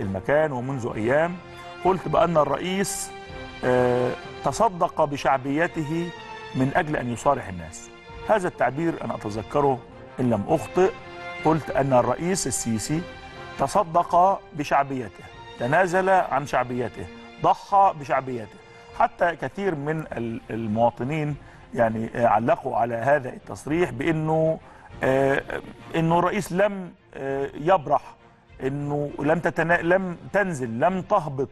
المكان ومنذ أيام قلت بأن الرئيس آه، تصدق بشعبيته من أجل أن يصالح الناس. هذا التعبير أنا أتذكره إن لم أخطئ. قلت أن الرئيس السيسي تصدق بشعبيته تنازل عن شعبيته ضحى بشعبيته. حتى كثير من ال- المواطنين يعني آه، علقوا على هذا التصريح بأنه آه، إنه الرئيس لم يبرح إنه لم تتنا... لم تنزل لم تهبط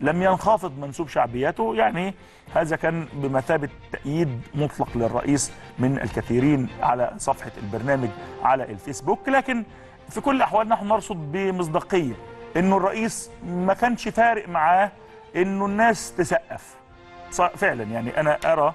لم ينخفض منسوب شعبيته يعني هذا كان بمثابة تأييد مطلق للرئيس من الكثيرين على صفحة البرنامج على الفيسبوك. لكن في كل الأحوال نحن نرصد بمصداقية إنه الرئيس ما كانش فارق معاه إنه الناس تسقف. فعلا يعني أنا أرى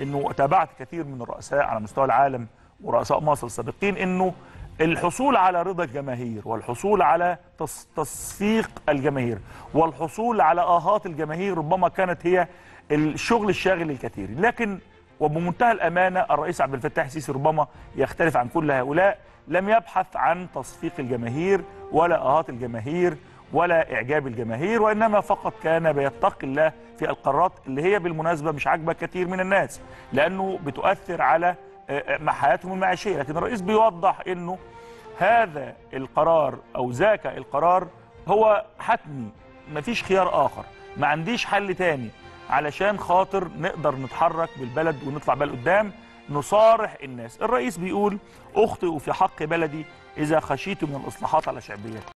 إنه تابعت كثير من الرؤساء على مستوى العالم ورؤساء مصر السابقين إنه الحصول على رضا الجماهير والحصول على تص- تصفيق الجماهير والحصول على آهات الجماهير ربما كانت هي الشغل الشاغل للكثير لكن وبمنتهى الأمانة الرئيس عبد الفتاح السيسي ربما يختلف عن كل هؤلاء لم يبحث عن تصفيق الجماهير ولا آهات الجماهير ولا إعجاب الجماهير وإنما فقط كان بيتقي الله في القرارات اللي هي بالمناسبة مش عاجبة كثير من الناس لأنه بتؤثر على آه، حياتهم المعيشية لكن الرئيس بيوضح إنه هذا القرار أو ذاك القرار هو حتمي مفيش خيار آخر ما عنديش حل تاني. علشان خاطر نقدر نتحرك بالبلد ونطلع بقى لقدام نصارح الناس. الرئيس بيقول اخطئ في حق بلدي إذا خشيت من الإصلاحات على شعبيتي.